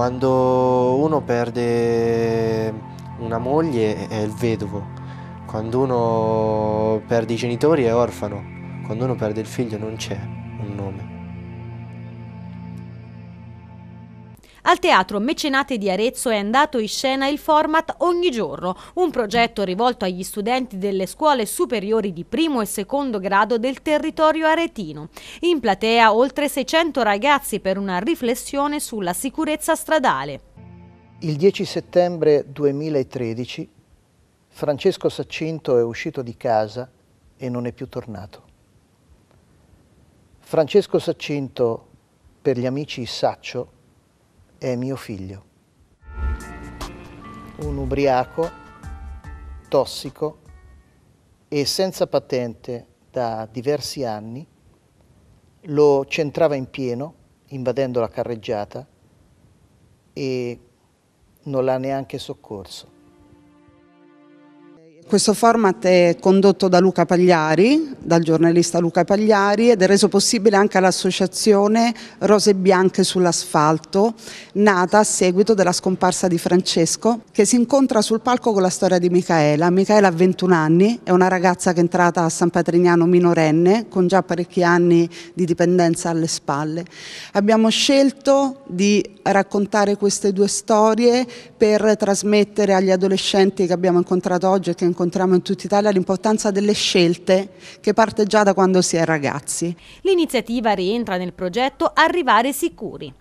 Quando uno perde una moglie è il vedovo, quando uno perde i genitori è orfano, quando uno perde il figlio non c'è un nome. Al Teatro Mecenate di Arezzo è andato in scena il format Ogni giorno, un progetto rivolto agli studenti delle scuole superiori di primo e secondo grado del territorio aretino. In platea oltre 600 ragazzi per una riflessione sulla sicurezza stradale. Il 10 settembre 2013 Francesco Saccinto è uscito di casa e non è più tornato. Francesco Saccinto, per gli amici Saccio, è mio figlio. Un ubriaco, tossico e senza patente da diversi anni, lo centrava in pieno, invadendo la carreggiata, e non l'ha neanche soccorso. Questo format è condotto da Luca Pagliari, dal giornalista Luca Pagliari ed è reso possibile anche all'associazione Rose Bianche sull'asfalto, nata a seguito della scomparsa di Francesco, che si incontra sul palco con la storia di Micaela. Micaela ha 21 anni, è una ragazza che è entrata a San Patrignano minorenne, con già parecchi anni di dipendenza alle spalle. Abbiamo scelto di raccontare queste due storie per trasmettere agli adolescenti che abbiamo incontrato oggi e che incontriamo in tutta Italia l'importanza delle scelte che parte già da quando si è ragazzi. L'iniziativa rientra nel progetto Arrivare Sicuri.